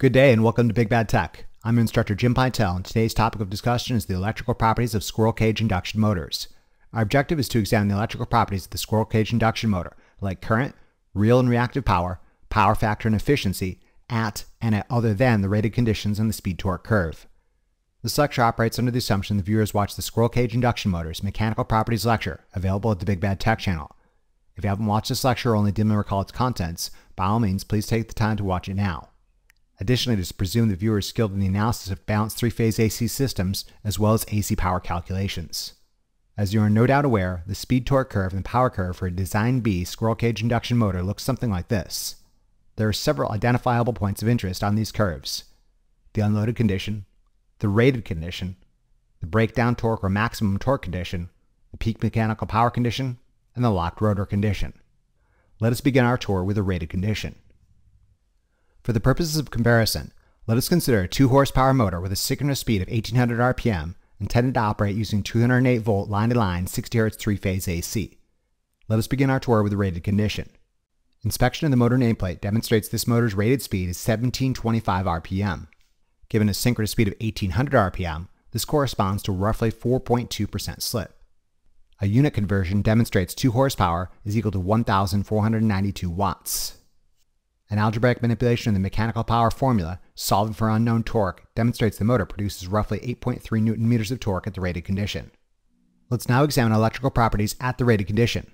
Good day and welcome to Big Bad Tech. I'm instructor Jim Pytel and today's topic of discussion is the electrical properties of squirrel cage induction motors. Our objective is to examine the electrical properties of the squirrel cage induction motor, like current, real and reactive power, power factor and efficiency, at and at other than the rated conditions and the speed torque curve. This lecture operates under the assumption the viewers watch the squirrel cage induction motors mechanical properties lecture, available at the Big Bad Tech channel. If you haven't watched this lecture or only dimly recall its contents, by all means, please take the time to watch it now. Additionally, it is presumed the viewer is skilled in the analysis of balanced three-phase AC systems as well as AC power calculations. As you are no doubt aware, the speed torque curve and the power curve for a Design B squirrel cage induction motor looks something like this. There are several identifiable points of interest on these curves. The unloaded condition, the rated condition, the breakdown torque or maximum torque condition, the peak mechanical power condition, and the locked rotor condition. Let us begin our tour with the rated condition. For the purposes of comparison, let us consider a 2 horsepower motor with a synchronous speed of 1800 RPM intended to operate using 208 volt line to line 60 Hz three phase AC. Let us begin our tour with the rated condition. Inspection of the motor nameplate demonstrates this motor's rated speed is 1725 RPM. Given a synchronous speed of 1800 RPM, this corresponds to roughly 4.2% slip. A unit conversion demonstrates 2 horsepower is equal to 1492 watts. An algebraic manipulation of the mechanical power formula, solving for unknown torque, demonstrates the motor produces roughly 8.3 newton meters of torque at the rated condition. Let's now examine electrical properties at the rated condition.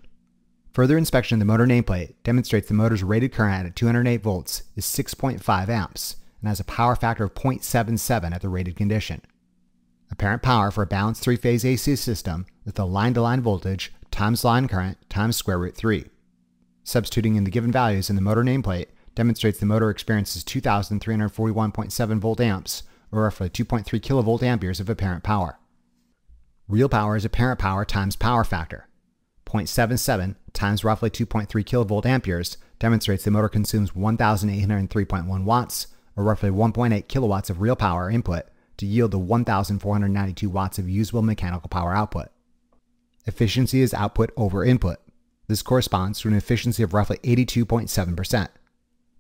Further inspection of the motor nameplate demonstrates the motor's rated current at 208 volts is 6.5 amps and has a power factor of 0.77 at the rated condition. Apparent power for a balanced three-phase AC system is the line-to-line voltage times line current times square root 3. Substituting in the given values in the motor nameplate demonstrates the motor experiences 2,341.7 volt amps, or roughly 2.3 kilovolt amperes of apparent power. Real power is apparent power times power factor. 0.77 times roughly 2.3 kilovolt amperes demonstrates the motor consumes 1,803.1 watts, or roughly 1.8 kilowatts of real power input, to yield the 1,492 watts of usable mechanical power output. Efficiency is output over input. This corresponds to an efficiency of roughly 82.7%.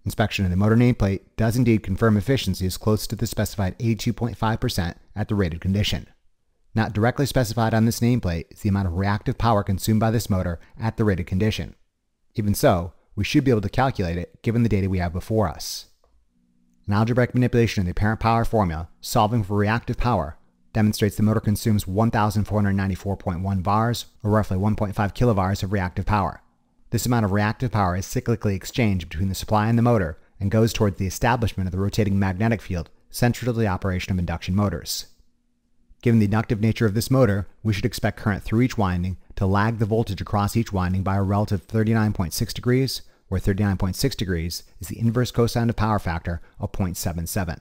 Inspection of the motor nameplate does indeed confirm efficiency is close to the specified 82.5% at the rated condition. Not directly specified on this nameplate is the amount of reactive power consumed by this motor at the rated condition. Even so, we should be able to calculate it given the data we have before us. An algebraic manipulation of the apparent power formula, solving for reactive power, demonstrates the motor consumes 1,494.1 VARs, or roughly 1.5 kilovars of reactive power. This amount of reactive power is cyclically exchanged between the supply and the motor and goes towards the establishment of the rotating magnetic field central to the operation of induction motors. Given the inductive nature of this motor, we should expect current through each winding to lag the voltage across each winding by a relative 39.6 degrees, where 39.6 degrees is the inverse cosine of power factor of 0.77.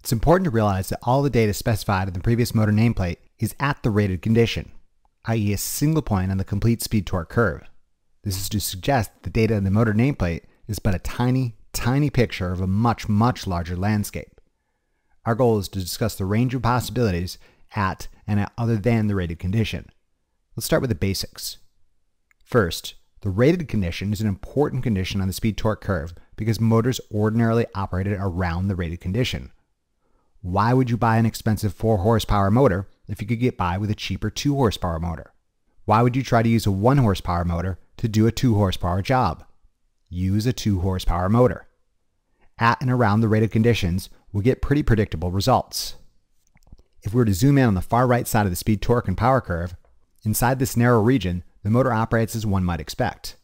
It's important to realize that all the data specified in the previous motor nameplate is at the rated condition, i.e. a single point on the complete speed torque curve. This is to suggest that the data in the motor nameplate is but a tiny, tiny picture of a much, much larger landscape. Our goal is to discuss the range of possibilities at and at other than the rated condition. Let's start with the basics. First, the rated condition is an important condition on the speed torque curve because motors ordinarily operated around the rated condition. Why would you buy an expensive 4 horsepower motor if you could get by with a cheaper 2 horsepower motor? Why would you try to use a 1 horsepower motor to do a 2 horsepower job. Use a 2 horsepower motor. At and around the rated conditions, we'll get pretty predictable results. If we were to zoom in on the far right side of the speed torque and power curve, inside this narrow region, the motor operates as one might expect.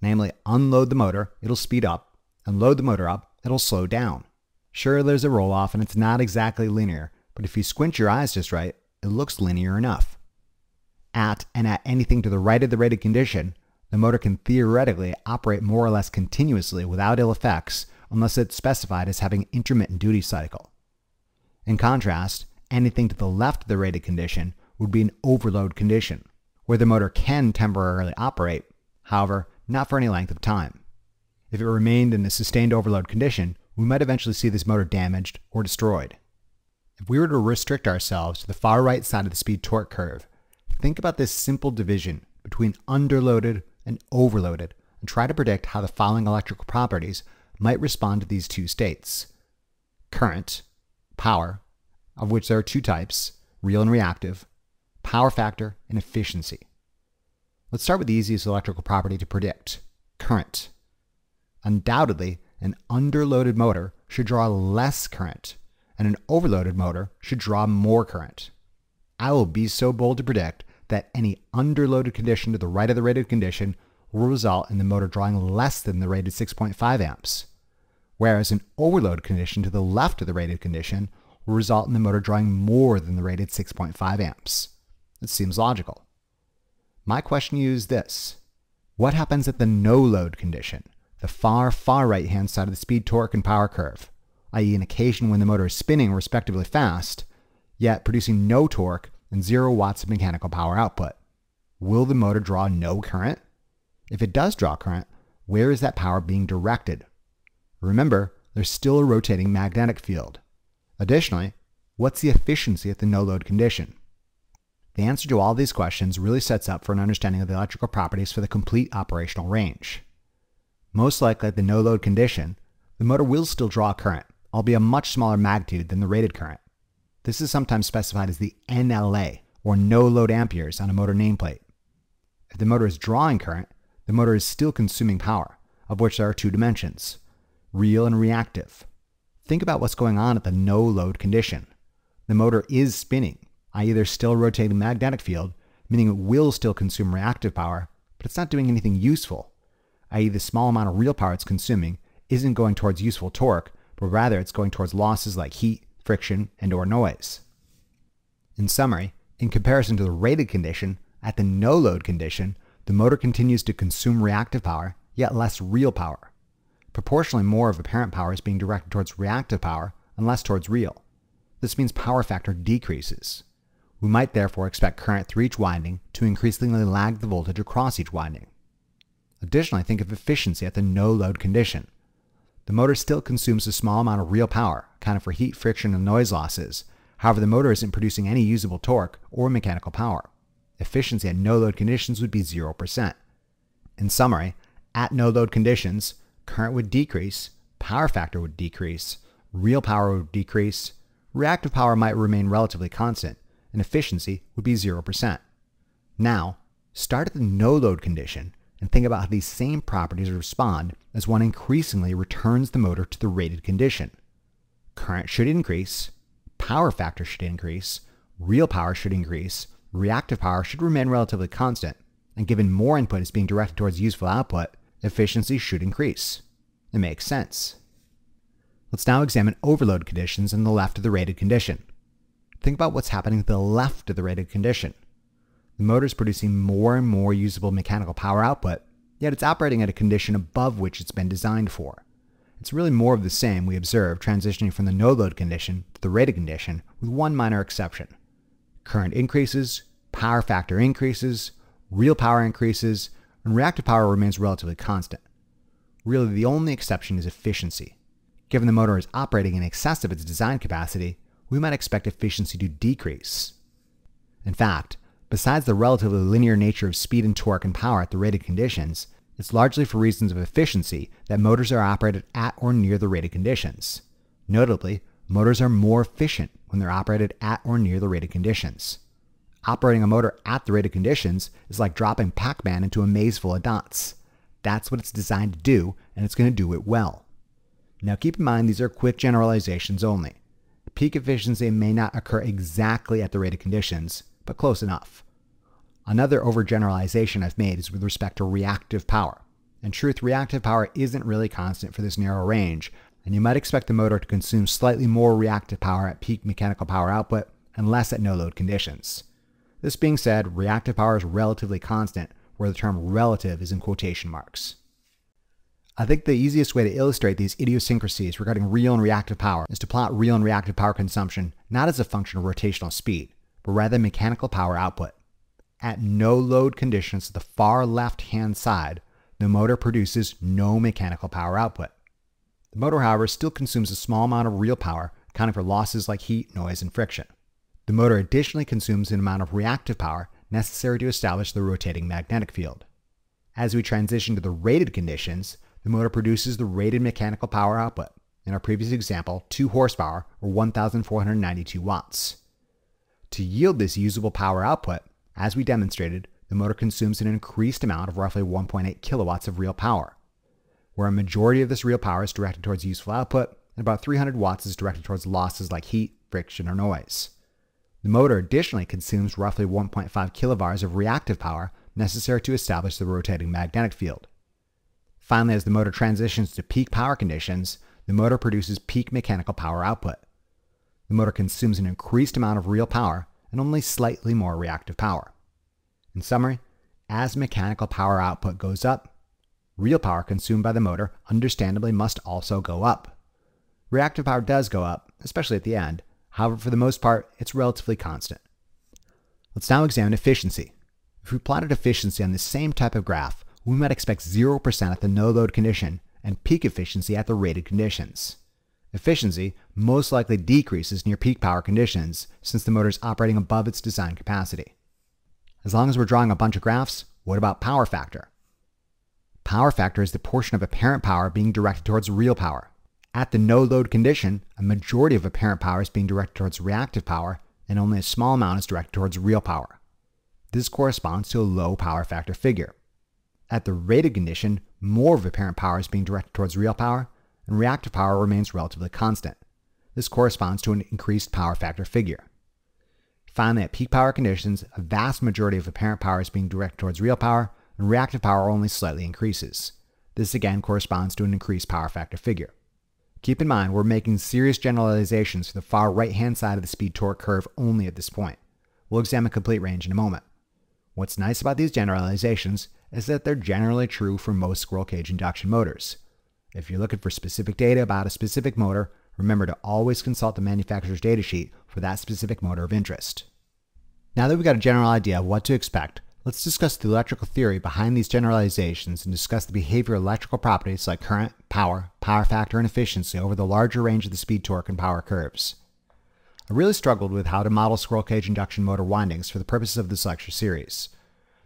Namely, unload the motor, it'll speed up, and load the motor up, it'll slow down. Sure, there's a roll off and it's not exactly linear, but if you squint your eyes just right, it looks linear enough. At and at anything to the right of the rated condition, the motor can theoretically operate more or less continuously without ill effects unless it's specified as having intermittent duty cycle. In contrast, anything to the left of the rated condition would be an overload condition, where the motor can temporarily operate, however, not for any length of time. If it remained in a sustained overload condition, we might eventually see this motor damaged or destroyed. If we were to restrict ourselves to the far right side of the speed torque curve, think about this simple division between underloaded and overloaded and try to predict how the following electrical properties might respond to these two states. current, power, of which there are two types real and reactive, power factor, and efficiency. Let's start with the easiest electrical property to predict current. Undoubtedly, an underloaded motor should draw less current, and an overloaded motor should draw more current. I will be so bold to predict that any underloaded condition to the right of the rated condition will result in the motor drawing less than the rated 6.5 amps, whereas an overload condition to the left of the rated condition will result in the motor drawing more than the rated 6.5 amps. It seems logical. My question to you is this What happens at the no load condition, the far, far right hand side of the speed, torque, and power curve, i.e., an occasion when the motor is spinning respectively fast, yet producing no torque and 0 watts of mechanical power output? Will the motor draw no current? If it does draw current, where is that power being directed? Remember, there's still a rotating magnetic field. Additionally, what's the efficiency at the no load condition? The answer to all these questions really sets up for an understanding of the electrical properties for the complete operational range. Most likely at the no load condition, the motor will still draw current, albeit a much smaller magnitude than the rated current. This is sometimes specified as the NLA, or no load amperes, on a motor nameplate. If the motor is drawing current, the motor is still consuming power, of which there are two dimensions real and reactive. Think about what's going on at the no load condition. The motor is spinning, i.e., there's still a rotating magnetic field, meaning it will still consume reactive power, but it's not doing anything useful, i.e., the small amount of real power it's consuming isn't going towards useful torque, but rather it's going towards losses like heat, friction, and or noise. In summary, in comparison to the rated condition, at the no load condition, the motor continues to consume reactive power, yet less real power. Proportionally more of apparent power is being directed towards reactive power and less towards real. This means power factor decreases. We might therefore expect current through each winding to increasingly lag the voltage across each winding. Additionally, think of efficiency at the no load condition. The motor still consumes a small amount of real power, accounting for heat, friction, and noise losses. However, the motor isn't producing any usable torque or mechanical power. Efficiency at no load conditions would be 0%. In summary, at no load conditions, current would decrease, power factor would decrease, real power would decrease, reactive power might remain relatively constant, and efficiency would be 0%. Now, start at the no load condition and think about how these same properties respond as one increasingly returns the motor to the rated condition. Current should increase, power factor should increase, real power should increase, reactive power should remain relatively constant, and given more input is being directed towards useful output, efficiency should increase. It makes sense. Let's now examine overload conditions in the left of the rated condition. Think about what's happening to the left of the rated condition. The motor is producing more and more usable mechanical power output, yet it's operating at a condition above which it's been designed for. It's really more of the same we observe transitioning from the no load condition to the rated condition, with one minor exception. Current increases, power factor increases, real power increases, and reactive power remains relatively constant. Really, the only exception is efficiency. Given the motor is operating in excess of its design capacity, we might expect efficiency to decrease. In fact, besides the relatively linear nature of speed and torque and power at the rated conditions, it's largely for reasons of efficiency that motors are operated at or near the rated conditions. Notably, motors are more efficient when they're operated at or near the rated conditions. Operating a motor at the rated conditions is like dropping Pac Man into a maze full of dots. That's what it's designed to do, and it's going to do it well. Now keep in mind these are quick generalizations only. Peak efficiency may not occur exactly at the rated conditions, but close enough. Another overgeneralization I've made is with respect to reactive power. In truth, reactive power isn't really constant for this narrow range, and you might expect the motor to consume slightly more reactive power at peak mechanical power output and less at no load conditions. This being said, reactive power is relatively constant, where the term relative is in quotation marks. I think the easiest way to illustrate these idiosyncrasies regarding real and reactive power is to plot real and reactive power consumption not as a function of rotational speed, but rather mechanical power output. At no load conditions to the far left hand side, the motor produces no mechanical power output. The motor, however, still consumes a small amount of real power, accounting for losses like heat, noise, and friction. The motor additionally consumes an amount of reactive power necessary to establish the rotating magnetic field. As we transition to the rated conditions, the motor produces the rated mechanical power output, in our previous example, 2 horsepower or 1,492 watts. To yield this usable power output, as we demonstrated, the motor consumes an increased amount of roughly 1.8 kilowatts of real power, where a majority of this real power is directed towards useful output and about 300 watts is directed towards losses like heat, friction, or noise. The motor additionally consumes roughly 1.5 kilovars of reactive power necessary to establish the rotating magnetic field. Finally, as the motor transitions to peak power conditions, the motor produces peak mechanical power output. The motor consumes an increased amount of real power and only slightly more reactive power. In summary, as mechanical power output goes up, real power consumed by the motor understandably must also go up. Reactive power does go up, especially at the end. However, for the most part, it's relatively constant. Let's now examine efficiency. If we plotted efficiency on the same type of graph, we might expect 0% at the no load condition and peak efficiency at the rated conditions. Efficiency most likely decreases near peak power conditions since the motor is operating above its design capacity. As long as we're drawing a bunch of graphs, what about power factor? Power factor is the portion of apparent power being directed towards real power. At the no load condition, a majority of apparent power is being directed towards reactive power, and only a small amount is directed towards real power. This corresponds to a low power factor figure. At the rated condition, more of apparent power is being directed towards real power, and reactive power remains relatively constant. This corresponds to an increased power factor figure. Finally, at peak power conditions, a vast majority of apparent power is being directed towards real power, and reactive power only slightly increases. This again corresponds to an increased power factor figure. Keep in mind, we're making serious generalizations for the far right hand side of the speed torque curve only at this point. We'll examine complete range in a moment. What's nice about these generalizations is that they're generally true for most squirrel cage induction motors. If you're looking for specific data about a specific motor, remember to always consult the manufacturer's datasheet for that specific motor of interest. Now that we've got a general idea of what to expect, let's discuss the electrical theory behind these generalizations and discuss the behavior of electrical properties like current, power, power factor, and efficiency over the larger range of the speed torque and power curves. I really struggled with how to model squirrel cage induction motor windings for the purposes of this lecture series.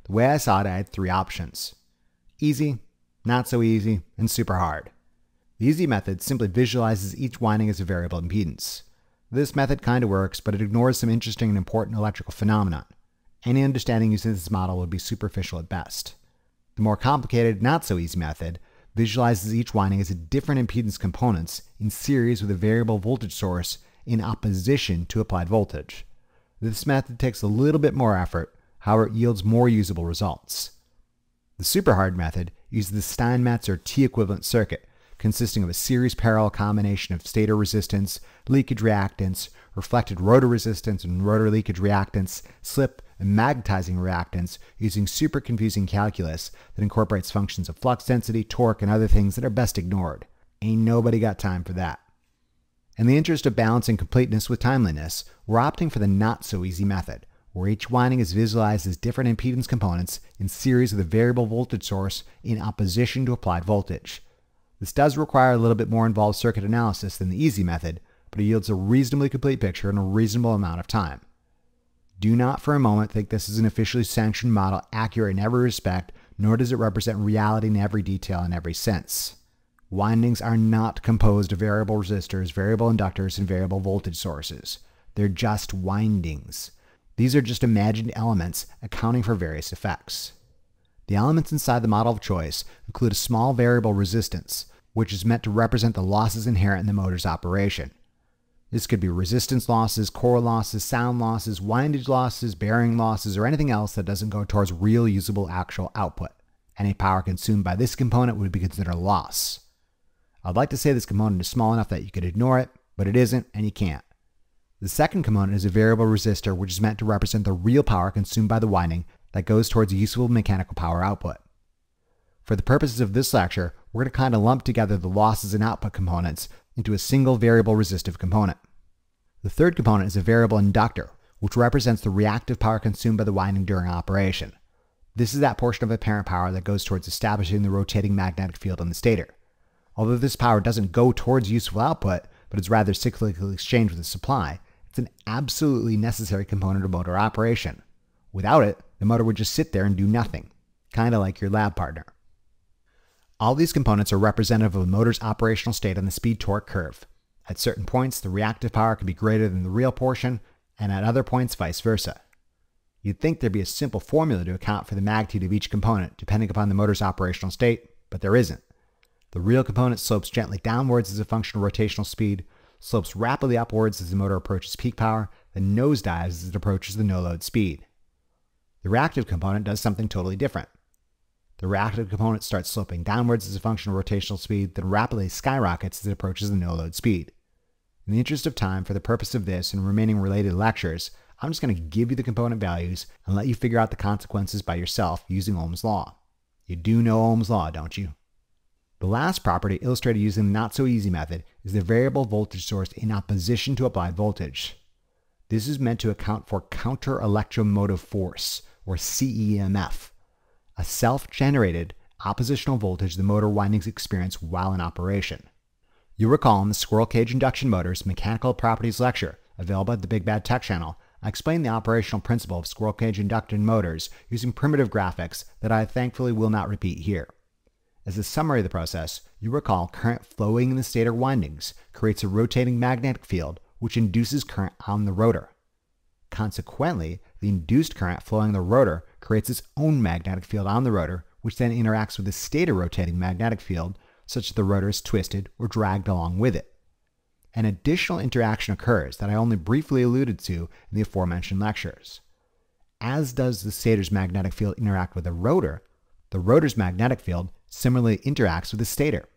The way I saw it, I had three options easy, not so easy, and super hard. The easy method simply visualizes each winding as a variable impedance. This method kind of works, but it ignores some interesting and important electrical phenomenon. Any understanding using this model would be superficial at best. The more complicated, not so easy method visualizes each winding as a different impedance components in series with a variable voltage source in opposition to applied voltage. This method takes a little bit more effort, however it yields more usable results. The superhard method uses the Steinmetz or T-equivalent circuit, consisting of a series parallel combination of stator resistance, leakage reactance, reflected rotor resistance and rotor leakage reactance, slip, and magnetizing reactance using super confusing calculus that incorporates functions of flux density, torque, and other things that are best ignored. Ain't nobody got time for that. In the interest of balancing completeness with timeliness, we're opting for the not so easy method, where each winding is visualized as different impedance components in series with a variable voltage source in opposition to applied voltage. This does require a little bit more involved circuit analysis than the easy method, but it yields a reasonably complete picture in a reasonable amount of time. Do not for a moment think this is an officially sanctioned model accurate in every respect, nor does it represent reality in every detail in every sense. Windings are not composed of variable resistors, variable inductors, and variable voltage sources. They're just windings. These are just imagined elements accounting for various effects. The elements inside the model of choice include a small variable resistance, which is meant to represent the losses inherent in the motor's operation. This could be resistance losses, core losses, sound losses, windage losses, bearing losses, or anything else that doesn't go towards real usable actual output. Any power consumed by this component would be considered a loss. I'd like to say this component is small enough that you could ignore it, but it isn't and you can't. The second component is a variable resistor, which is meant to represent the real power consumed by the winding that goes towards useful mechanical power output. For the purposes of this lecture, we're going to kind of lump together the losses and output components into a single variable resistive component. The third component is a variable inductor, which represents the reactive power consumed by the winding during operation. This is that portion of apparent power that goes towards establishing the rotating magnetic field in the stator. Although this power doesn't go towards useful output, but is rather cyclically exchanged with the supply, it's an absolutely necessary component of motor operation. Without it, the motor would just sit there and do nothing, kind of like your lab partner. All these components are representative of the motor's operational state on the speed torque curve. At certain points, the reactive power can be greater than the real portion, and at other points, vice versa. You'd think there'd be a simple formula to account for the magnitude of each component depending upon the motor's operational state, but there isn't. The real component slopes gently downwards as a function of rotational speed, slopes rapidly upwards as the motor approaches peak power, then nosedives as it approaches the no load speed. The reactive component does something totally different. The reactive component starts sloping downwards as a function of rotational speed, then rapidly skyrockets as it approaches the no load speed. In the interest of time, for the purpose of this and remaining related lectures, I'm just going to give you the component values and let you figure out the consequences by yourself using Ohm's law. You do know Ohm's law, don't you? The last property illustrated using the not so easy method is the variable voltage source in opposition to applied voltage. This is meant to account for counter electromotive force, or CEMF, a self generated oppositional voltage the motor windings experience while in operation. You'll recall in the Squirrel Cage Induction Motors Mechanical Properties lecture, available at the Big Bad Tech channel, I explained the operational principle of squirrel cage induction motors using primitive graphics that I thankfully will not repeat here. As a summary of the process, you recall current flowing in the stator windings creates a rotating magnetic field which induces current on the rotor. Consequently, the induced current flowing the rotor creates its own magnetic field on the rotor, which then interacts with the stator rotating magnetic field such that the rotor is twisted or dragged along with it an additional interaction occurs that I only briefly alluded to in the aforementioned lectures. As does the stator's magnetic field interact with the rotor, the rotor's magnetic field similarly interacts with the stator,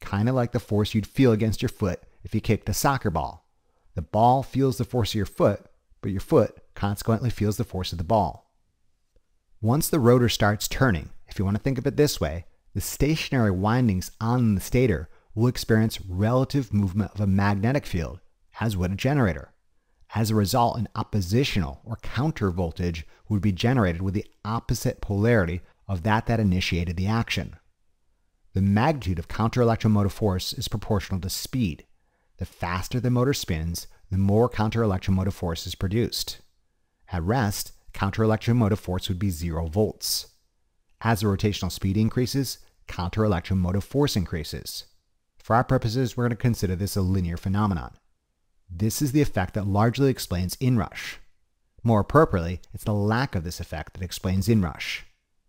kind of like the force you'd feel against your foot if you kicked a soccer ball. The ball feels the force of your foot, but your foot consequently feels the force of the ball. Once the rotor starts turning, if you want to think of it this way, the stationary windings on the stator will experience relative movement of a magnetic field, as would a generator. As a result, an oppositional or counter voltage would be generated with the opposite polarity of that that initiated the action. The magnitude of counter electromotive force is proportional to speed. The faster the motor spins, the more counter electromotive force is produced. At rest, counter electromotive force would be 0 volts. As the rotational speed increases, counter electromotive force increases. For our purposes, we're going to consider this a linear phenomenon. This is the effect that largely explains inrush. More appropriately, it's the lack of this effect that explains inrush.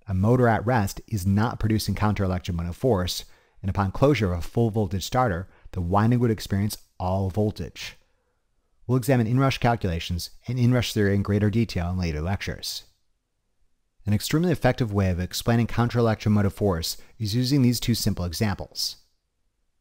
A motor at rest is not producing counter-electromotive force, and upon closure of a full voltage starter, the winding would experience all voltage. We'll examine inrush calculations and inrush theory in greater detail in later lectures. An extremely effective way of explaining counter-electromotive force is using these two simple examples.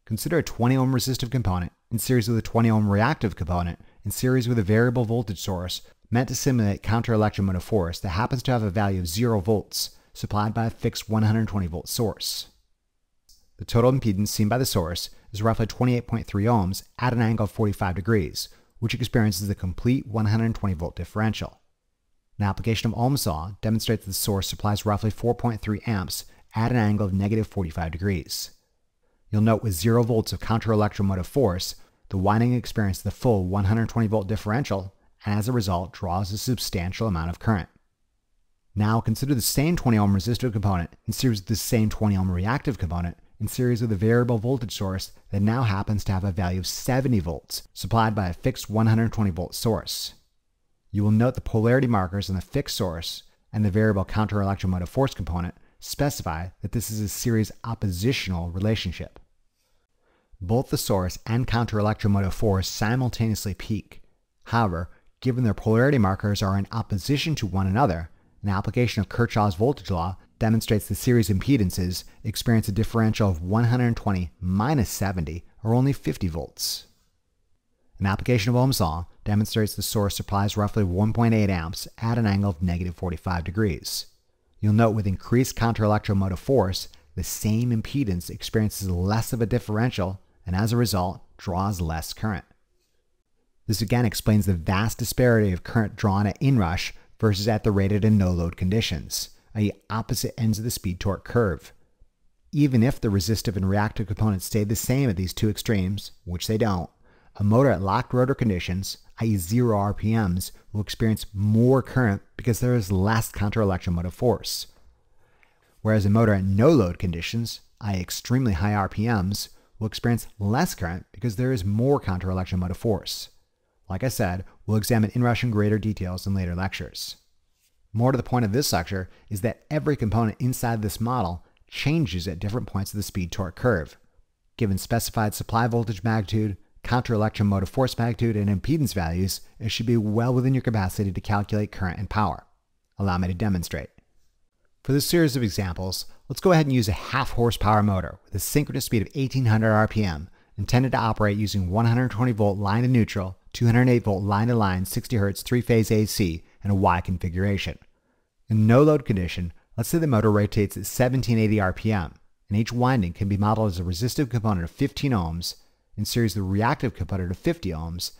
Consider a 20 ohm resistive component in series with a 20 ohm reactive component in series with a variable voltage source meant to simulate counter electromotive force that happens to have a value of 0 volts supplied by a fixed 120 volt source. The total impedance seen by the source is roughly 28.3 ohms at an angle of 45 degrees, which experiences the complete 120 volt differential. An application of Ohm's law demonstrates that the source supplies roughly 4.3 amps at an angle of negative 45 degrees. You'll note with 0 volts of counter-electromotive force, the winding experiences the full 120 volt differential and as a result draws a substantial amount of current. Now consider the same 20 ohm resistive component in series with the same 20 ohm reactive component in series with a variable voltage source that now happens to have a value of 70 volts supplied by a fixed 120 volt source. You will note the polarity markers on the fixed source and the variable counter-electromotive force component specify that this is a series oppositional relationship. Both the source and counter-electromotive force simultaneously peak. However, given their polarity markers are in opposition to one another, an application of Kirchhoff's voltage law demonstrates the series impedances experience a differential of 120 minus 70, or only 50 volts. An application of Ohm's law demonstrates the source supplies roughly 1.8 amps at an angle of negative 45 degrees. You'll note with increased counter-electromotive force, the same impedance experiences less of a differential and as a result draws less current. This again explains the vast disparity of current drawn at inrush versus at the rated and no load conditions, i.e., opposite ends of the speed torque curve. Even if the resistive and reactive components stay the same at these two extremes, which they don't, a motor at locked rotor conditions, i.e., 0 RPMs, will experience more current because there is less counter electromotive force. Whereas a motor at no load conditions, i.e. extremely high RPMs, will experience less current because there is more counter motive force. Like I said, we'll examine inrush in greater details in later lectures. More to the point of this lecture is that every component inside this model changes at different points of the speed torque curve. Given specified supply voltage magnitude, counter motive force magnitude, and impedance values, it should be well within your capacity to calculate current and power. Allow me to demonstrate. For this series of examples, let's go ahead and use a half horsepower motor with a synchronous speed of 1800 RPM intended to operate using 120 volt line to neutral, 208 volt line to line, 60 Hz three phase AC, and a Y configuration. In no load condition, let's say the motor rotates at 1780 RPM, and each winding can be modeled as a resistive component of 15 ohms in series the reactive component of 50 ohms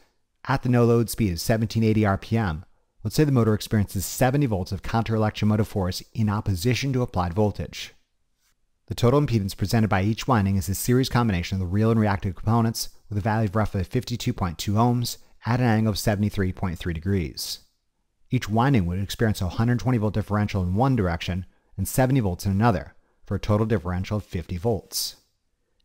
at the no load speed of 1780 RPM. Let's say the motor experiences 70 volts of counter electromotive force in opposition to applied voltage. The total impedance presented by each winding is a series combination of the real and reactive components with a value of roughly 52.2 ohms at an angle of 73.3 degrees. Each winding would experience a 120 volt differential in one direction and 70 volts in another, for a total differential of 50 volts.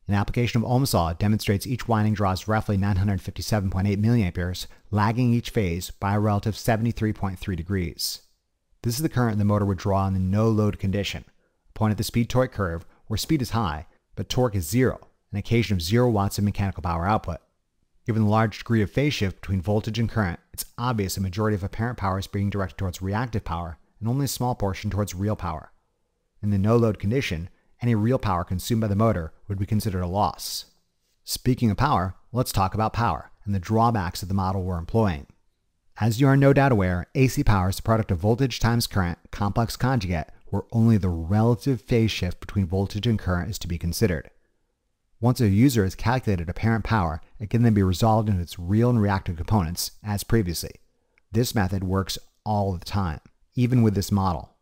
An application of Ohm's law demonstrates each winding draws roughly 957.8 milliamperes, lagging each phase by a relative 73.3 degrees. This is the current the motor would draw in the no load condition, a point at the speed torque curve where speed is high, but torque is zero, an occasion of 0 watts of mechanical power output. Given the large degree of phase shift between voltage and current, it's obvious a majority of apparent power is being directed towards reactive power and only a small portion towards real power. In the no load condition, any real power consumed by the motor would be considered a loss. Speaking of power, let's talk about power and the drawbacks of the model we're employing. As you are no doubt aware, AC power is the product of voltage times current complex conjugate where only the relative phase shift between voltage and current is to be considered. Once a user has calculated apparent power, it can then be resolved into its real and reactive components, as previously. This method works all the time, even with this model.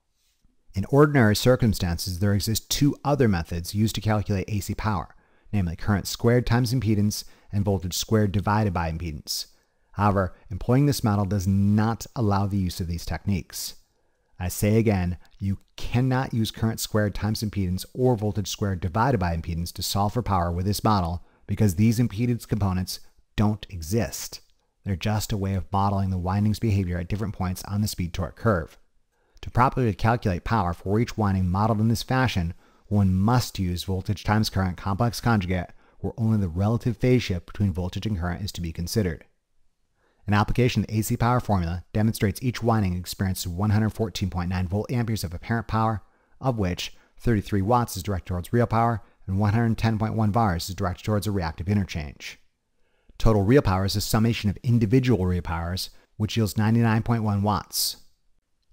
In ordinary circumstances, there exist two other methods used to calculate AC power, namely current squared times impedance and voltage squared divided by impedance. However, employing this model does not allow the use of these techniques. I say again, you cannot use current squared times impedance or voltage squared divided by impedance to solve for power with this model because these impedance components don't exist. They're just a way of modeling the winding's behavior at different points on the speed torque curve. To properly calculate power for each winding modeled in this fashion, one must use voltage times current complex conjugate where only the relative phase shift between voltage and current is to be considered. An application of the AC power formula demonstrates each winding experiences 114.9 volt amperes of apparent power, of which 33 watts is directed towards real power and 110.1 vars is directed towards a reactive interchange. Total real power is a summation of individual real powers, which yields 99.1 watts.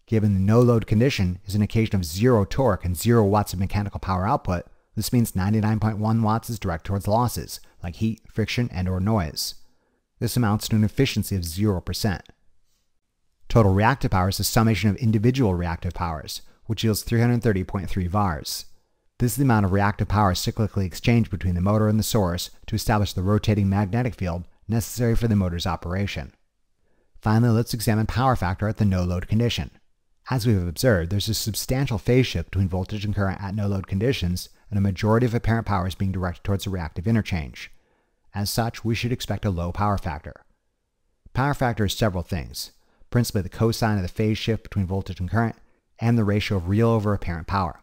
Given the no load condition is an occasion of zero torque and zero watts of mechanical power output, this means 99.1 watts is directed towards losses, like heat, friction, and or noise. This amounts to an efficiency of 0%. Total reactive power is the summation of individual reactive powers, which yields 330.3 VARs. This is the amount of reactive power cyclically exchanged between the motor and the source to establish the rotating magnetic field necessary for the motor's operation. Finally, let's examine power factor at the no load condition. As we have observed, there's a substantial phase shift between voltage and current at no load conditions, and a majority of apparent power is being directed towards a reactive interchange. As such, we should expect a low power factor. Power factor is several things, principally the cosine of the phase shift between voltage and current, and the ratio of real over apparent power.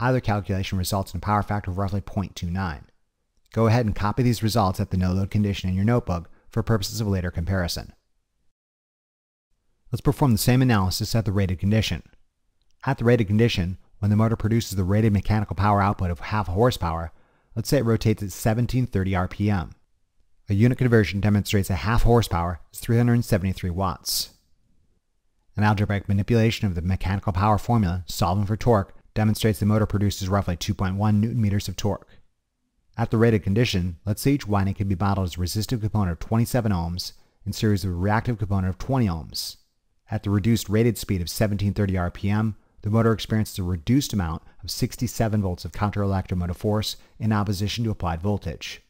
Either calculation results in a power factor of roughly 0.29. Go ahead and copy these results at the no load condition in your notebook for purposes of later comparison. Let's perform the same analysis at the rated condition. At the rated condition, when the motor produces the rated mechanical power output of half a horsepower, let's say it rotates at 1730 RPM. A unit conversion demonstrates a half horsepower is 373 watts. An algebraic manipulation of the mechanical power formula, solving for torque, demonstrates the motor produces roughly 2.1 newton meters of torque. At the rated condition, let's say each winding can be modeled as a resistive component of 27 ohms in series with a reactive component of 20 ohms. At the reduced rated speed of 1730 RPM, the motor experiences a reduced amount of 67 volts of counter-electromotive force in opposition to applied voltage.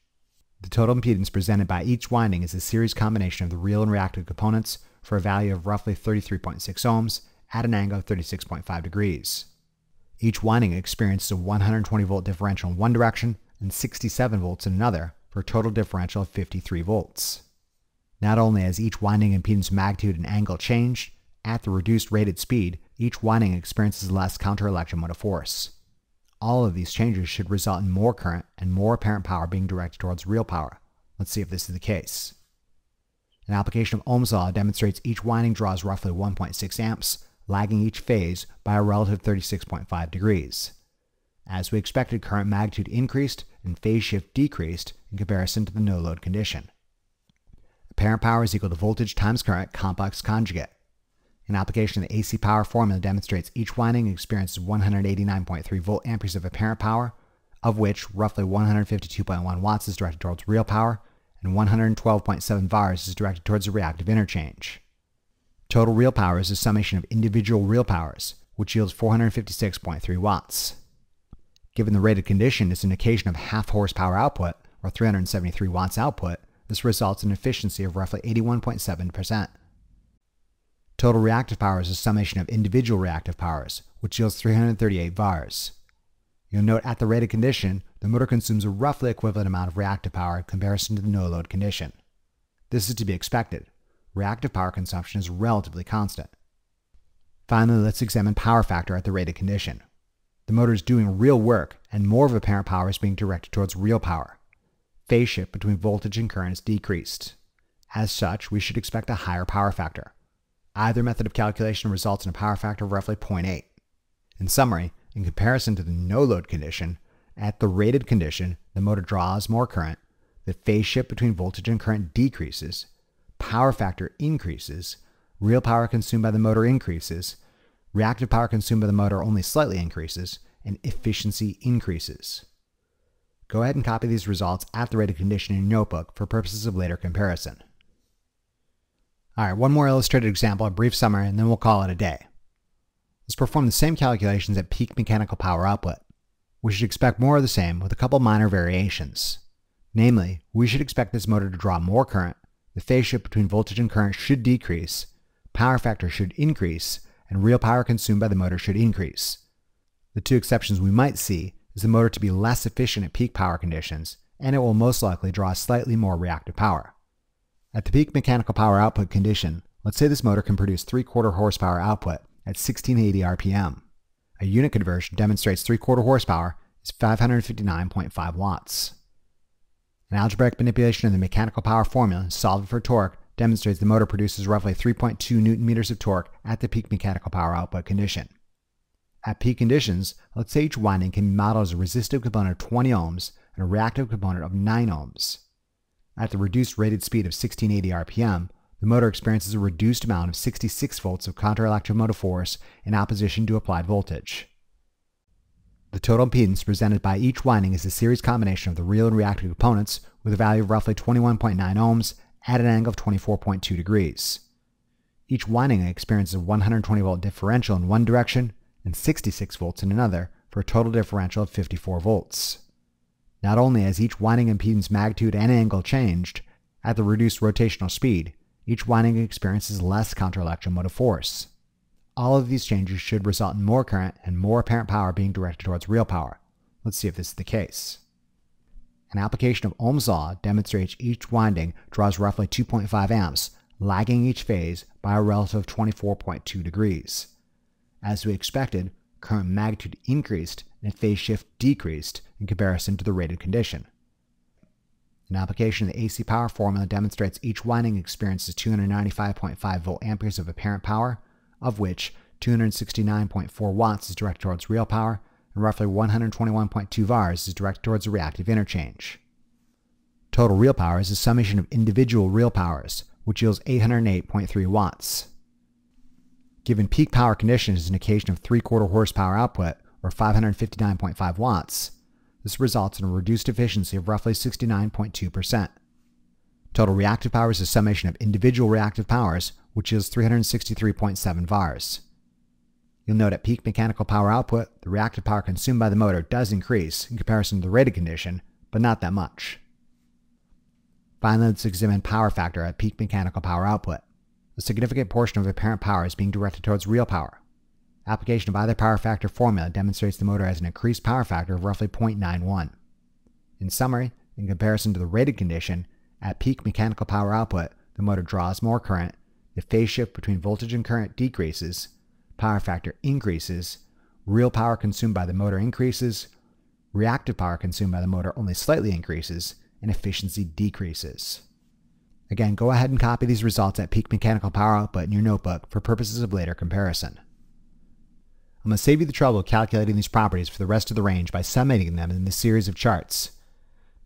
The total impedance presented by each winding is a series combination of the real and reactive components for a value of roughly 33.6 ohms at an angle of 36.5 degrees. Each winding experiences a 120 volt differential in one direction and 67 volts in another for a total differential of 53 volts. Not only has each winding impedance magnitude and angle changed, at the reduced rated speed, each winding experiences less counter-electromotive force. All of these changes should result in more current and more apparent power being directed towards real power. Let's see if this is the case. An application of Ohm's law demonstrates each winding draws roughly 1.6 amps, lagging each phase by a relative 36.5 degrees. As we expected, current magnitude increased and phase shift decreased in comparison to the no-load condition. Apparent power is equal to voltage times current complex conjugate. An application of the AC power formula demonstrates each winding experiences 189.3 volt amperes of apparent power, of which roughly 152.1 watts is directed towards real power and 112.7 VARs is directed towards the reactive interchange. Total real power is the summation of individual real powers, which yields 456.3 watts. Given the rated condition is an occasion of half horsepower output, or 373 watts output, this results in efficiency of roughly 81.7%. Total reactive power is a summation of individual reactive powers, which yields 338 VARs. You'll note at the rated condition, the motor consumes a roughly equivalent amount of reactive power in comparison to the no-load condition. This is to be expected. Reactive power consumption is relatively constant. Finally, let's examine power factor at the rated condition. The motor is doing real work, and more of apparent power is being directed towards real power. Phase shift between voltage and current is decreased. As such, we should expect a higher power factor. Either method of calculation results in a power factor of roughly 0.8. In summary, in comparison to the no-load condition, at the rated condition, the motor draws more current, the phase shift between voltage and current decreases, power factor increases, real power consumed by the motor increases, reactive power consumed by the motor only slightly increases, and efficiency increases. Go ahead and copy these results at the rated condition in your notebook for purposes of later comparison. All right, one more illustrated example, a brief summary, and then we'll call it a day. Let's perform the same calculations at peak mechanical power output. We should expect more of the same with a couple minor variations. Namely, we should expect this motor to draw more current, the phase shift between voltage and current should decrease, power factor should increase, and real power consumed by the motor should increase. The two exceptions we might see is the motor to be less efficient at peak power conditions, and it will most likely draw slightly more reactive power. At the peak mechanical power output condition, let's say this motor can produce 3 quarter horsepower output at 1680 RPM. A unit conversion demonstrates 3 quarter horsepower is 559.5 watts. An algebraic manipulation of the mechanical power formula solved for torque demonstrates the motor produces roughly 3.2 newton meters of torque at the peak mechanical power output condition. At peak conditions, let's say each winding can be modeled as a resistive component of 20 ohms and a reactive component of 9 ohms. At the reduced rated speed of 1680 RPM, the motor experiences a reduced amount of 66 volts of counter-electromotive force in opposition to applied voltage. The total impedance presented by each winding is a series combination of the real and reactive components with a value of roughly 21.9 ohms at an angle of 24.2 degrees. Each winding experiences a 120 volt differential in one direction and 66 volts in another for a total differential of 54 volts. Not only has each winding impedance magnitude and angle changed, at the reduced rotational speed, each winding experiences less counter-electromotive force. All of these changes should result in more current and more apparent power being directed towards real power. Let's see if this is the case. An application of Ohm's law demonstrates each winding draws roughly 2.5 amps, lagging each phase by a relative 24.2 degrees. As we expected, current magnitude increased and phase shift decreased in comparison to the rated condition. An application of the AC power formula demonstrates each winding experiences 295.5 volt amperes of apparent power, of which 269.4 watts is directed towards real power and roughly 121.2 VARs is directed towards the reactive interchange. Total real power is the summation of individual real powers, which yields 808.3 watts. Given peak power conditions as an occasion of 3 quarter horsepower output, or 559.5 watts, this results in a reduced efficiency of roughly 69.2%. Total reactive power is a summation of individual reactive powers, which is 363.7 VARs. You'll note at peak mechanical power output, the reactive power consumed by the motor does increase in comparison to the rated condition, but not that much. Finally, let's examine power factor at peak mechanical power output. A significant portion of apparent power is being directed towards real power. Application of either power factor formula demonstrates the motor has an increased power factor of roughly 0.91. In summary, in comparison to the rated condition, at peak mechanical power output, the motor draws more current, the phase shift between voltage and current decreases, power factor increases, real power consumed by the motor increases, reactive power consumed by the motor only slightly increases, and efficiency decreases. Again, go ahead and copy these results at peak mechanical power output in your notebook for purposes of later comparison. I'm going to save you the trouble of calculating these properties for the rest of the range by summating them in this series of charts.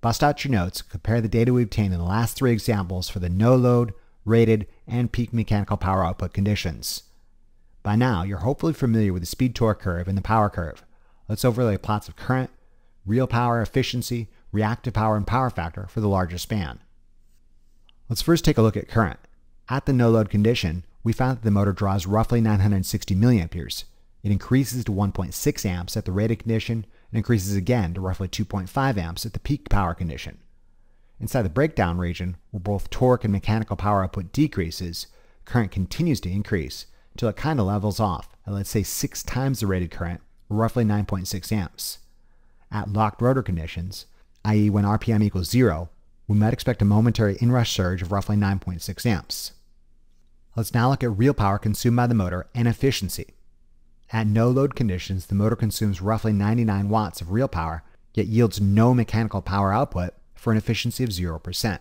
Bust out your notes, compare the data we obtained in the last three examples for the no load, rated, and peak mechanical power output conditions. By now, you're hopefully familiar with the speed torque curve and the power curve. Let's overlay plots of current, real power efficiency, reactive power, and power factor for the larger span. Let's first take a look at current. At the no load condition, we found that the motor draws roughly 960 milliamperes. It increases to 1.6 amps at the rated condition and increases again to roughly 2.5 amps at the peak power condition. Inside the breakdown region, where both torque and mechanical power output decreases, current continues to increase until it kind of levels off at let's say 6 times the rated current, roughly 9.6 amps. At locked rotor conditions, i.e. when RPM equals 0, we might expect a momentary inrush surge of roughly 9.6 amps. Let's now look at real power consumed by the motor and efficiency. At no load conditions, the motor consumes roughly 99 watts of real power, yet yields no mechanical power output for an efficiency of 0%.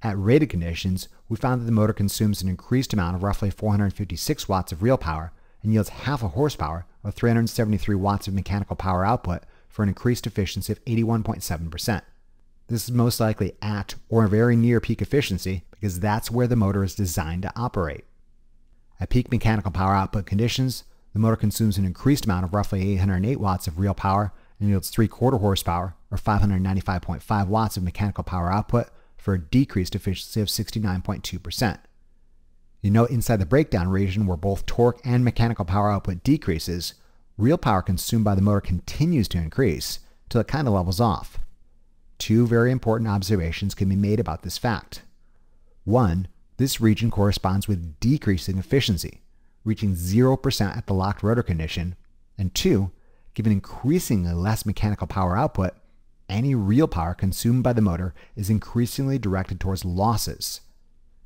At rated conditions, we found that the motor consumes an increased amount of roughly 456 watts of real power and yields half a horsepower or 373 watts of mechanical power output for an increased efficiency of 81.7%. This is most likely at or very near peak efficiency because that's where the motor is designed to operate. At peak mechanical power output conditions, the motor consumes an increased amount of roughly 808 watts of real power and yields 3 quarter horsepower or 595.5 watts of mechanical power output for a decreased efficiency of 69.2%. You note inside the breakdown region where both torque and mechanical power output decreases, real power consumed by the motor continues to increase until it kind of levels off. Two very important observations can be made about this fact. One, this region corresponds with decreasing efficiency, reaching 0% at the locked rotor condition, and two, given increasingly less mechanical power output, any real power consumed by the motor is increasingly directed towards losses.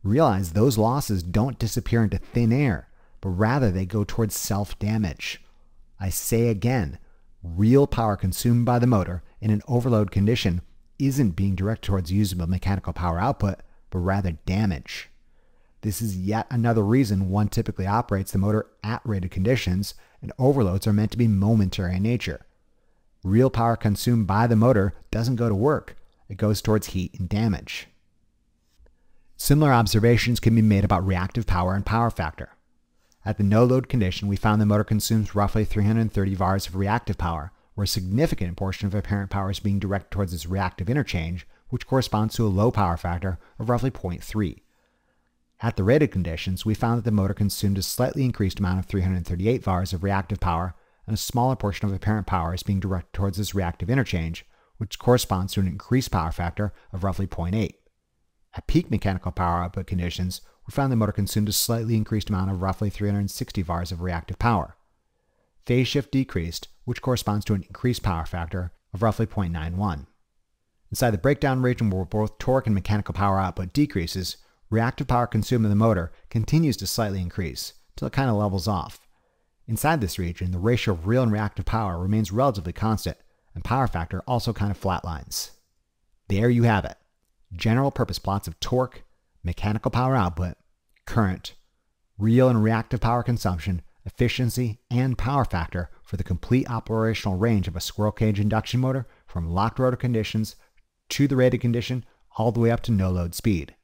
Realize those losses don't disappear into thin air, but rather they go towards self damage. I say again, real power consumed by the motor in an overload condition isn't being directed towards usable mechanical power output, but rather damage. This is yet another reason one typically operates the motor at rated conditions, and overloads are meant to be momentary in nature. Real power consumed by the motor doesn't go to work, it goes towards heat and damage. Similar observations can be made about reactive power and power factor. At the no load condition, we found the motor consumes roughly 330 VARs of reactive power, where a significant portion of apparent power is being directed towards its reactive interchange, which corresponds to a low power factor of roughly 0.3. At the rated conditions, we found that the motor consumed a slightly increased amount of 338 VARs of reactive power, and a smaller portion of apparent power is being directed towards this reactive interchange, which corresponds to an increased power factor of roughly 0.8. At peak mechanical power output conditions, we found the motor consumed a slightly increased amount of roughly 360 VARs of reactive power. Phase shift decreased, which corresponds to an increased power factor of roughly 0.91. Inside the breakdown region where both torque and mechanical power output decreases, reactive power consumed in the motor continues to slightly increase until it kind of levels off. Inside this region, the ratio of real and reactive power remains relatively constant, and power factor also kind of flatlines. There you have it. General purpose plots of torque, mechanical power output, current, real and reactive power consumption, efficiency, and power factor for the complete operational range of a squirrel cage induction motor from locked rotor conditions to the rated condition all the way up to no load speed.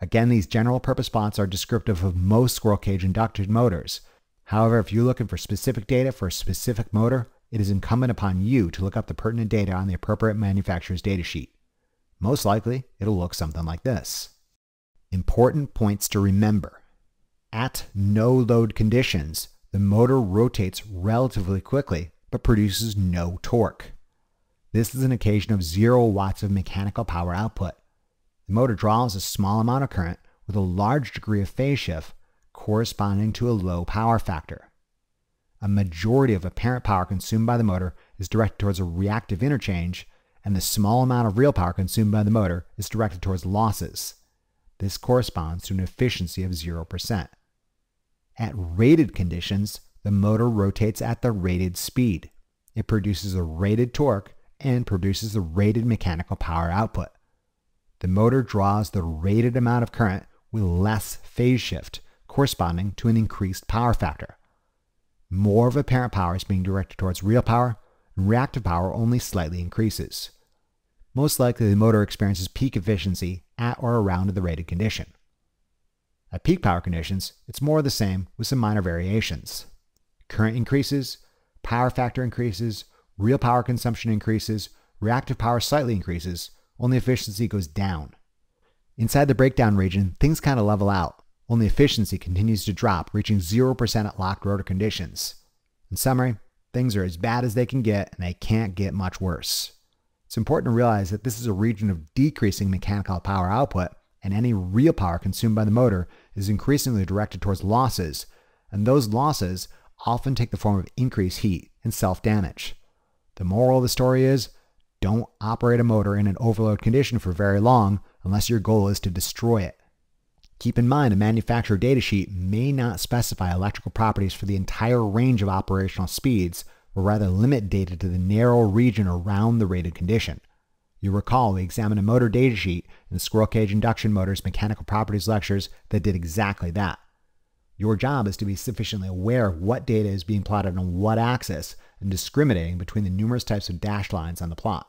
Again, these general purpose plots are descriptive of most squirrel cage induction motors. However, if you're looking for specific data for a specific motor, it is incumbent upon you to look up the pertinent data on the appropriate manufacturer's datasheet. Most likely, it'll look something like this. Important points to remember. At no load conditions, the motor rotates relatively quickly but produces no torque. This is an occasion of 0 watts of mechanical power output. The motor draws a small amount of current with a large degree of phase shift corresponding to a low power factor. a majority of apparent power consumed by the motor is directed towards a reactive interchange, and the small amount of real power consumed by the motor is directed towards losses. This corresponds to an efficiency of 0%. At rated conditions, the motor rotates at the rated speed. It produces a rated torque and produces the rated mechanical power output. The motor draws the rated amount of current with less phase shift, corresponding to an increased power factor. More of apparent power is being directed towards real power, and reactive power only slightly increases. Most likely, the motor experiences peak efficiency at or around the rated condition. At peak power conditions, it's more of the same with some minor variations. Current increases, power factor increases, real power consumption increases, reactive power slightly increases, only efficiency goes down. Inside the breakdown region, things kind of level out. Only efficiency continues to drop, reaching 0% at locked rotor conditions. In summary, things are as bad as they can get, and they can't get much worse. It's important to realize that this is a region of decreasing mechanical power output, and any real power consumed by the motor is increasingly directed towards losses, and those losses often take the form of increased heat and self damage. The moral of the story is don't operate a motor in an overload condition for very long unless your goal is to destroy it. Keep in mind, a manufacturer datasheet may not specify electrical properties for the entire range of operational speeds, but rather limit data to the narrow region around the rated condition. You recall we examined a motor datasheet in the squirrel cage induction motor's mechanical properties lectures that did exactly that. Your job is to be sufficiently aware of what data is being plotted on what axis and discriminating between the numerous types of dashed lines on the plot.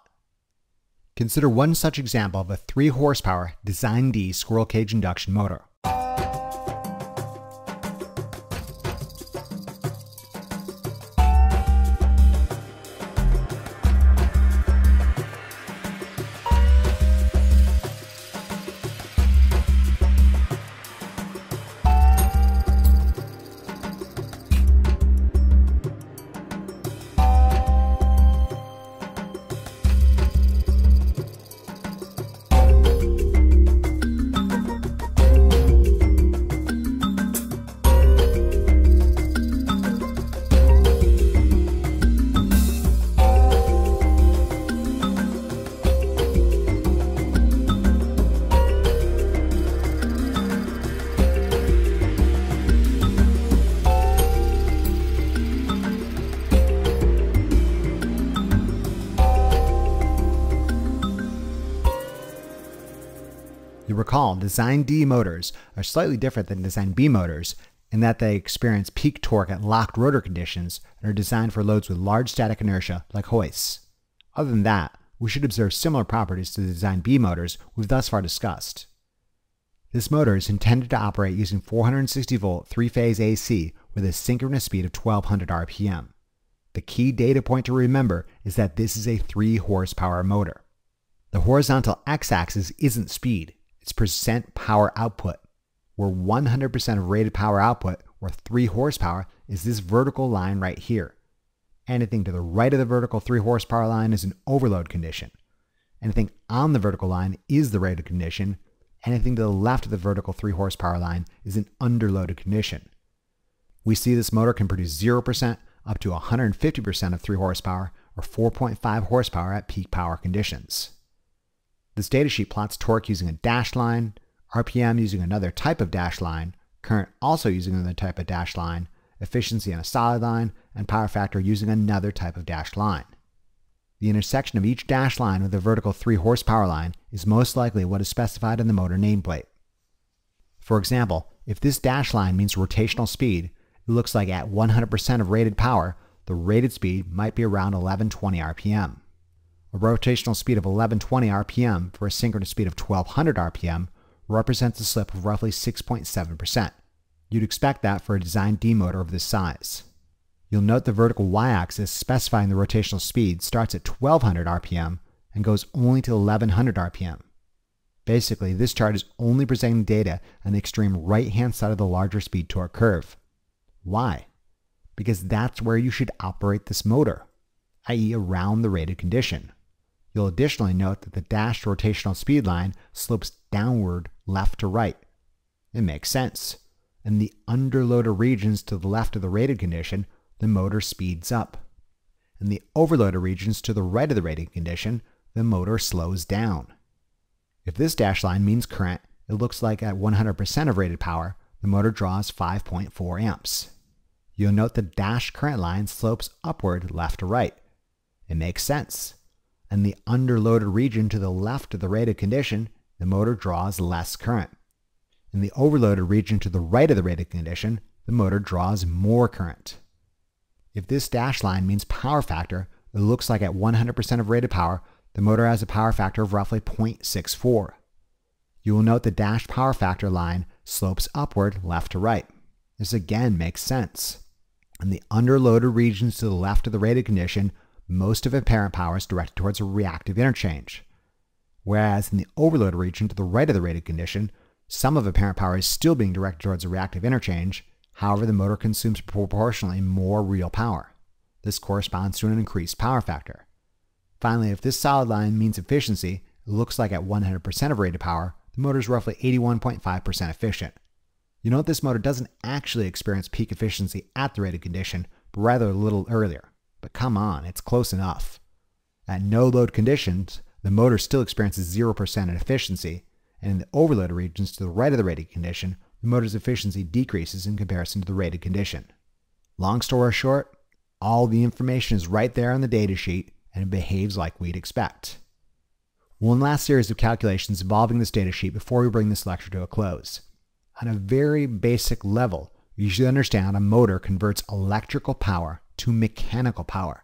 Consider one such example of a 3 horsepower Design D squirrel cage induction motor. You recall, Design D motors are slightly different than Design B motors in that they experience peak torque at locked rotor conditions and are designed for loads with large static inertia like hoists. Other than that, we should observe similar properties to the Design B motors we've thus far discussed. This motor is intended to operate using 460 volt three phase AC with a synchronous speed of 1200 RPM. The key data point to remember is that this is a 3 horsepower motor. The horizontal x axis isn't speed, it's percent power output, where 100% of rated power output, or 3 horsepower, is this vertical line right here. Anything to the right of the vertical 3 horsepower line is an overload condition. Anything on the vertical line is the rated condition. Anything to the left of the vertical 3 horsepower line is an underloaded condition. We see this motor can produce 0% up to 150% of 3 horsepower or 4.5 horsepower at peak power conditions. This datasheet plots torque using a dashed line, RPM using another type of dashed line, current also using another type of dashed line, efficiency on a solid line, and power factor using another type of dashed line. The intersection of each dashed line with the vertical 3 horsepower line is most likely what is specified in the motor nameplate. For example, if this dash line means rotational speed, it looks like at 100% of rated power, the rated speed might be around 1120 RPM. A rotational speed of 1120 RPM for a synchronous speed of 1200 RPM represents a slip of roughly 6.7%. You'd expect that for a Design D motor of this size. You'll note the vertical y-axis specifying the rotational speed starts at 1200 RPM and goes only to 1100 RPM. Basically, this chart is only presenting data on the extreme right-hand side of the larger speed torque curve. Why? Because that's where you should operate this motor, i.e. around the rated condition. You'll additionally note that the dashed rotational speed line slopes downward left to right. It makes sense. In the underloaded regions to the left of the rated condition, the motor speeds up. In the overloaded regions to the right of the rated condition, the motor slows down. If this dash line means current, it looks like at 100% of rated power, the motor draws 5.4 amps. You'll note the dashed current line slopes upward left to right. It makes sense. In the underloaded region to the left of the rated condition, the motor draws less current. In the overloaded region to the right of the rated condition, the motor draws more current. If this dashed line means power factor, it looks like at 100% of rated power, the motor has a power factor of roughly 0.64. You will note the dashed power factor line slopes upward left to right. This again makes sense. In the underloaded regions to the left of the rated condition, most of apparent power is directed towards a reactive interchange. Whereas in the overloaded region to the right of the rated condition, some of apparent power is still being directed towards a reactive interchange, however, the motor consumes proportionally more real power. This corresponds to an increased power factor. Finally, if this solid line means efficiency, it looks like at 100% of rated power, the motor is roughly 81.5% efficient. You note this motor doesn't actually experience peak efficiency at the rated condition, but rather a little earlier. But come on, it's close enough. At no load conditions, the motor still experiences 0% in efficiency, and in the overloaded regions to the right of the rated condition, the motor's efficiency decreases in comparison to the rated condition. Long story short, all the information is right there on the datasheet and it behaves like we'd expect. One last series of calculations involving this datasheet before we bring this lecture to a close. On a very basic level, you should understand a motor converts electrical power to mechanical power.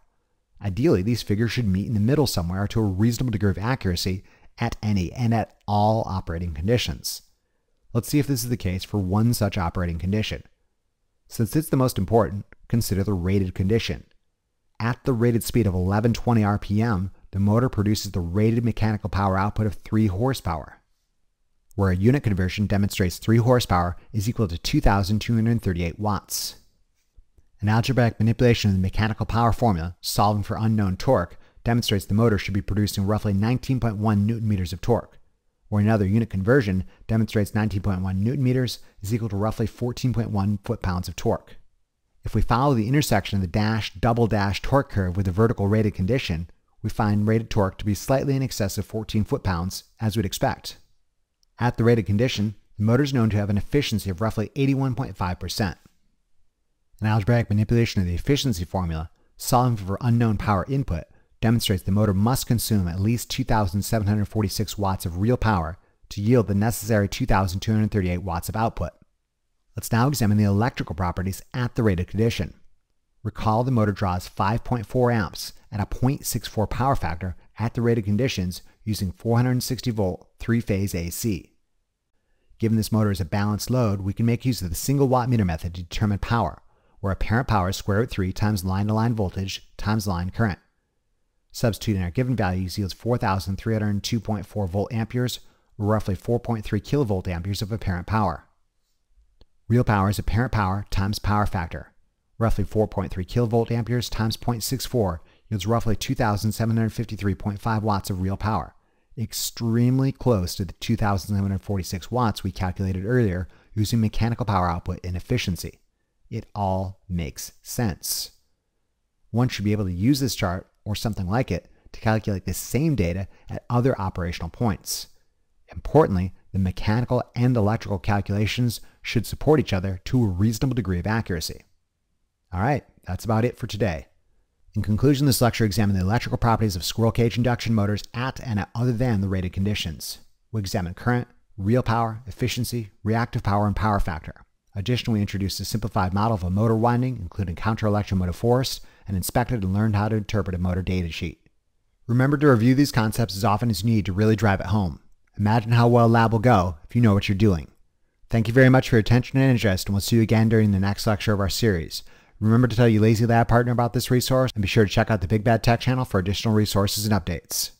Ideally, these figures should meet in the middle somewhere to a reasonable degree of accuracy at any and at all operating conditions. Let's see if this is the case for one such operating condition. Since it's the most important, consider the rated condition. At the rated speed of 1120 RPM, the motor produces the rated mechanical power output of 3 horsepower, where a unit conversion demonstrates 3 horsepower is equal to 2,238 watts. An algebraic manipulation of the mechanical power formula, solving for unknown torque, demonstrates the motor should be producing roughly 19.1 newton meters of torque, or another unit conversion demonstrates 19.1 newton meters is equal to roughly 14.1 foot-pounds of torque. If we follow the intersection of the dash double dash torque curve with the vertical rated condition, we find rated torque to be slightly in excess of 14 foot-pounds, as we'd expect. At the rated condition, the motor is known to have an efficiency of roughly 81.5%. An algebraic manipulation of the efficiency formula, solving for unknown power input, demonstrates the motor must consume at least 2,746 watts of real power to yield the necessary 2,238 watts of output. Let's now examine the electrical properties at the rated condition. Recall the motor draws 5.4 amps at a 0.64 power factor at the rated conditions using 460 volt three phase AC. Given this motor is a balanced load, we can make use of the single watt meter method to determine power, where apparent power is square root 3 times line to line voltage times line current. Substituting our given values yields 4,302.4 volt amperes, or roughly 4.3 kilovolt amperes of apparent power. Real power is apparent power times power factor. Roughly 4.3 kilovolt amperes times 0.64 yields roughly 2,753.5 watts of real power, extremely close to the 2,746 watts we calculated earlier using mechanical power output and efficiency. It all makes sense. One should be able to use this chart or something like it to calculate the same data at other operational points. Importantly, the mechanical and electrical calculations should support each other to a reasonable degree of accuracy. All right, that's about it for today. In conclusion, this lecture examined the electrical properties of squirrel cage induction motors at and at other than the rated conditions. We examined current, real power, efficiency, reactive power, and power factor. Additionally, we introduced a simplified model of a motor winding, including counter-electromotive force, and inspected and learned how to interpret a motor datasheet. Remember to review these concepts as often as you need to really drive it home. Imagine how well lab will go if you know what you're doing. Thank you very much for your attention and interest, and we'll see you again during the next lecture of our series. Remember to tell your Lazy Lab partner about this resource, and be sure to check out the Big Bad Tech channel for additional resources and updates.